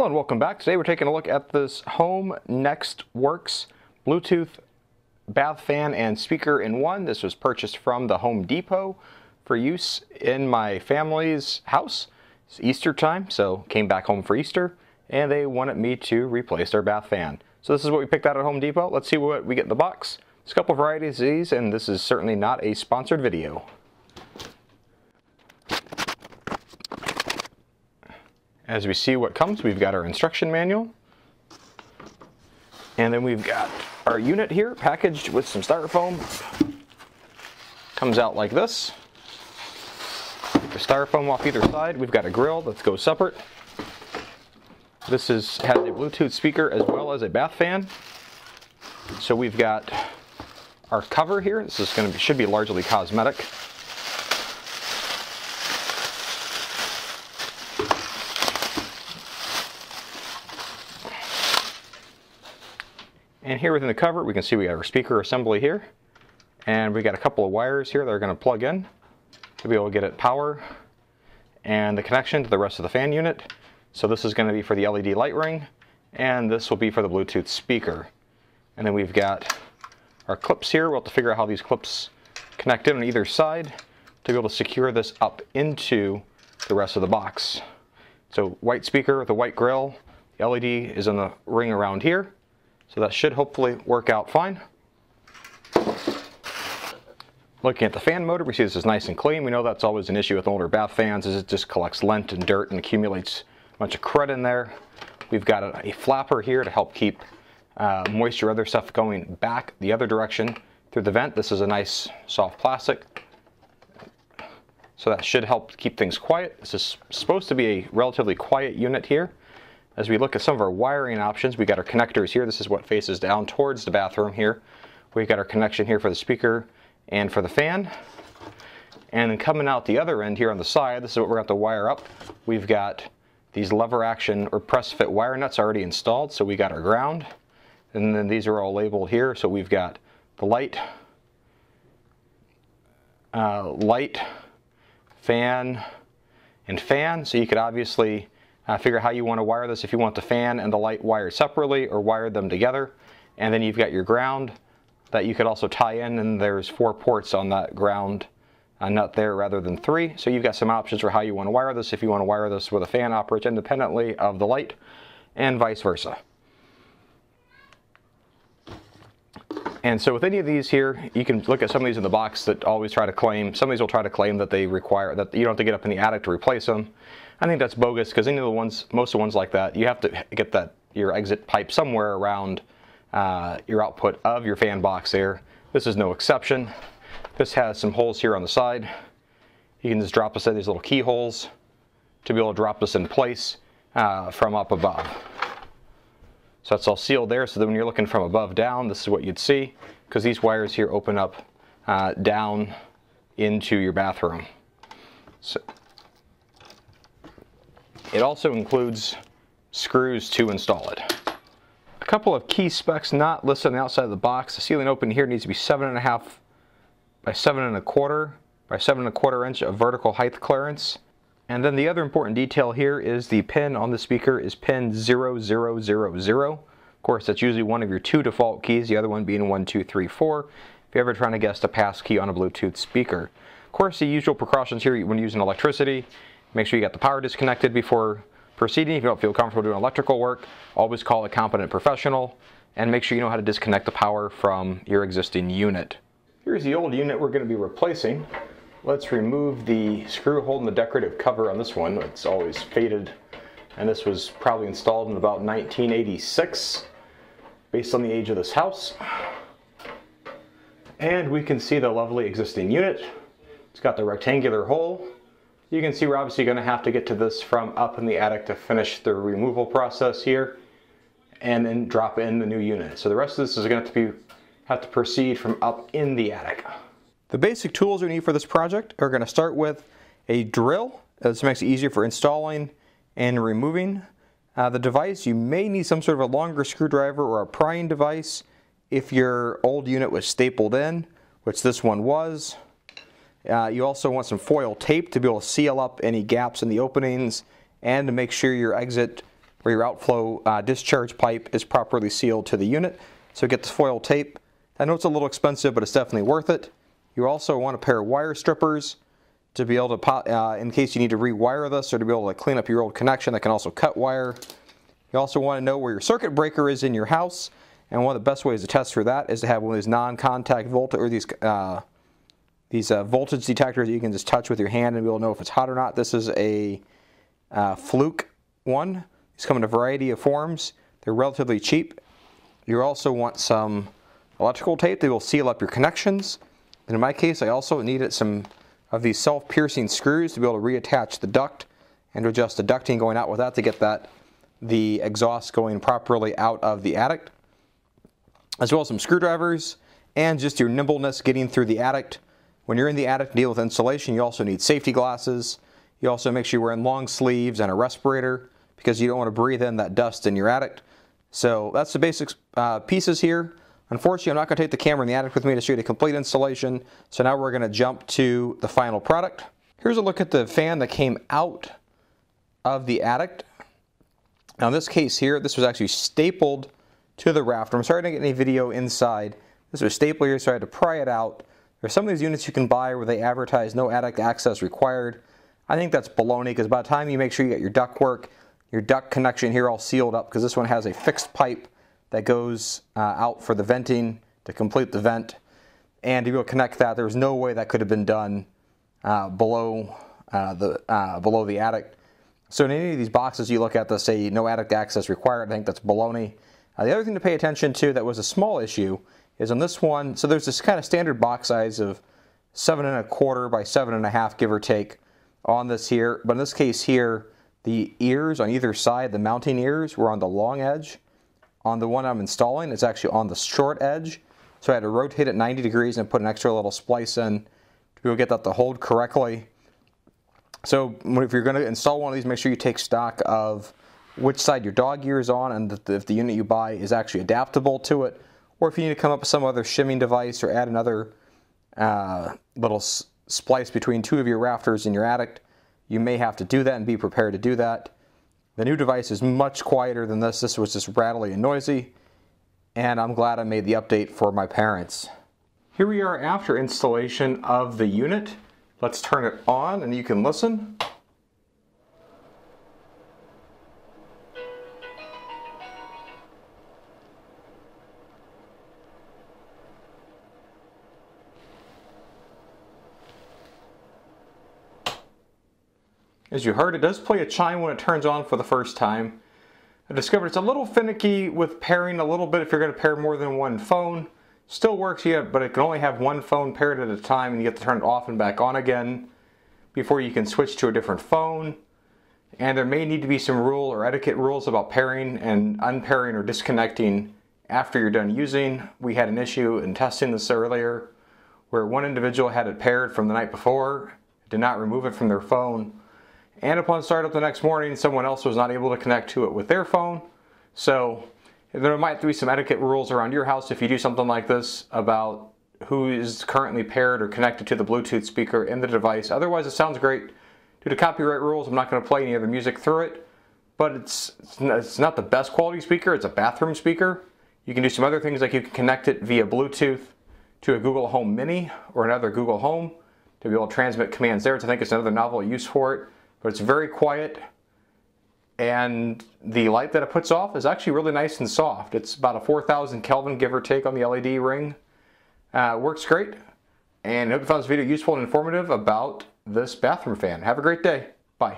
Hello and welcome back. Today we're taking a look at this Home NetWerks Bluetooth bath fan and speaker in one. This was purchased from the Home Depot for use in my family's house. It's Easter time, so came back home for Easter and they wanted me to replace their bath fan. So this is what we picked out at Home Depot. Let's see what we get in the box. There's a couple varieties of these and this is certainly not a sponsored video. As we see what comes, we've got our instruction manual. And then we've got our unit here packaged with some styrofoam. Comes out like this. The styrofoam off either side. We've got a grill that goes separate. This is has a Bluetooth speaker as well as a bath fan. So we've got our cover here. This is going to be, should be largely cosmetic. And here within the cover, we can see we got our speaker assembly here. And we got a couple of wires here that are going to plug in to be able to get it power and the connection to the rest of the fan unit. So this is going to be for the LED light ring, and this will be for the Bluetooth speaker. And then we've got our clips here. We'll have to figure out how these clips connect in on either side to be able to secure this up into the rest of the box. So white speaker with a white grill. The LED is in the ring around here. So that should hopefully work out fine. Looking at the fan motor, we see this is nice and clean. We know that's always an issue with older bath fans is it just collects lint and dirt and accumulates a bunch of crud in there. We've got a, a flapper here to help keep uh, moisture other stuff going back the other direction through the vent. This is a nice soft plastic. So that should help keep things quiet. This is supposed to be a relatively quiet unit here. As we look at some of our wiring options, we got our connectors here. This is what faces down towards the bathroom here. We've got our connection here for the speaker and for the fan. And then coming out the other end here on the side, this is what we're going to wire up. We've got these lever action or press fit wire nuts already installed. So we got our ground. And then these are all labeled here. So we've got the light, uh, light, fan, and fan. So you could obviously uh, figure how you want to wire this if you want the fan and the light wired separately or wire them together. And then you've got your ground that you could also tie in and there's four ports on that ground uh, nut there rather than three. So you've got some options for how you want to wire this if you want to wire this with a fan operates independently of the light and vice versa. And so with any of these here, you can look at some of these in the box that always try to claim, some of these will try to claim that they require, that you don't have to get up in the attic to replace them. I think that's bogus because any of the ones, most of the ones like that, you have to get that your exit pipe somewhere around uh, your output of your fan box there. This is no exception. This has some holes here on the side. You can just drop this in these little keyholes to be able to drop this in place uh, from up above. So that's all sealed there so that when you're looking from above down, this is what you'd see because these wires here open up uh, down into your bathroom. So it also includes screws to install it. A couple of key specs not listed on the outside of the box. The ceiling opening here needs to be seven and a half by seven and a quarter by seven and a quarter inch of vertical height clearance. And then the other important detail here is the pin on the speaker is pin 0000. Of course, that's usually one of your two default keys, the other one being 1234 if you're ever trying to guess the pass key on a Bluetooth speaker. Of course, the usual precautions here when using electricity, Make sure you got the power disconnected before proceeding. If you don't feel comfortable doing electrical work, always call a competent professional and make sure you know how to disconnect the power from your existing unit. Here's the old unit we're going to be replacing. Let's remove the screw holding the decorative cover on this one. It's always faded and this was probably installed in about 1986 based on the age of this house. And we can see the lovely existing unit. It's got the rectangular hole you can see we're obviously going to have to get to this from up in the attic to finish the removal process here and then drop in the new unit. So the rest of this is going to, to be, have to proceed from up in the attic. The basic tools we need for this project are going to start with a drill. This makes it easier for installing and removing uh, the device. You may need some sort of a longer screwdriver or a prying device if your old unit was stapled in, which this one was. Uh, you also want some foil tape to be able to seal up any gaps in the openings and to make sure your exit or your outflow uh, discharge pipe is properly sealed to the unit. So get the foil tape. I know it's a little expensive, but it's definitely worth it. You also want a pair of wire strippers to be able to, uh, in case you need to rewire this or to be able to clean up your old connection that can also cut wire. You also want to know where your circuit breaker is in your house. And one of the best ways to test for that is to have one of these non-contact voltage or these uh, these uh, voltage detectors that you can just touch with your hand and be able to know if it's hot or not. This is a uh, Fluke one. These come in a variety of forms. They're relatively cheap. You also want some electrical tape that will seal up your connections. And in my case, I also needed some of these self-piercing screws to be able to reattach the duct and adjust the ducting going out with that to get that the exhaust going properly out of the attic, as well as some screwdrivers and just your nimbleness getting through the attic. When you're in the attic deal with insulation, you also need safety glasses. You also make sure you're wearing long sleeves and a respirator because you don't want to breathe in that dust in your attic. So that's the basic uh, pieces here. Unfortunately, I'm not going to take the camera in the attic with me to show you the complete installation. So now we're going to jump to the final product. Here's a look at the fan that came out of the attic. Now in this case here, this was actually stapled to the rafter. I'm sorry I didn't get any video inside. This was stapled here, so I had to pry it out. There's some of these units you can buy where they advertise no attic access required. I think that's baloney because by the time you make sure you get your duct work, your duct connection here all sealed up because this one has a fixed pipe that goes uh, out for the venting to complete the vent. And to be able to connect that, there was no way that could have been done uh, below uh, the uh, below the attic. So in any of these boxes you look at that say no attic access required, I think that's baloney. Uh, the other thing to pay attention to that was a small issue is on this one, so there's this kind of standard box size of seven and a quarter by seven and a half, give or take, on this here. But in this case here, the ears on either side, the mounting ears, were on the long edge. On the one I'm installing, it's actually on the short edge. So I had to rotate it 90 degrees and put an extra little splice in to be able to get that to hold correctly. So if you're going to install one of these, make sure you take stock of which side your dog ear is on and if the unit you buy is actually adaptable to it. Or if you need to come up with some other shimming device or add another uh, little splice between two of your rafters in your attic, you may have to do that and be prepared to do that. The new device is much quieter than this. This was just rattly and noisy. And I'm glad I made the update for my parents. Here we are after installation of the unit. Let's turn it on and you can listen. As you heard, it does play a chime when it turns on for the first time. I discovered it's a little finicky with pairing a little bit if you're going to pair more than one phone. Still works yet, but it can only have one phone paired at a time and you have to turn it off and back on again before you can switch to a different phone. And there may need to be some rule or etiquette rules about pairing and unpairing or disconnecting after you're done using. We had an issue in testing this earlier where one individual had it paired from the night before, did not remove it from their phone, and upon startup the next morning, someone else was not able to connect to it with their phone. So there might be some etiquette rules around your house if you do something like this about who is currently paired or connected to the Bluetooth speaker in the device. Otherwise, it sounds great. Due to copyright rules, I'm not going to play any other music through it, but it's, it's not the best quality speaker. It's a bathroom speaker. You can do some other things like you can connect it via Bluetooth to a Google Home Mini or another Google Home to be able to transmit commands there. So I think it's another novel use for it, but it's very quiet and the light that it puts off is actually really nice and soft. It's about a 4000 Kelvin give or take on the LED ring. Uh, works great and I hope you found this video useful and informative about this bathroom fan. Have a great day. Bye.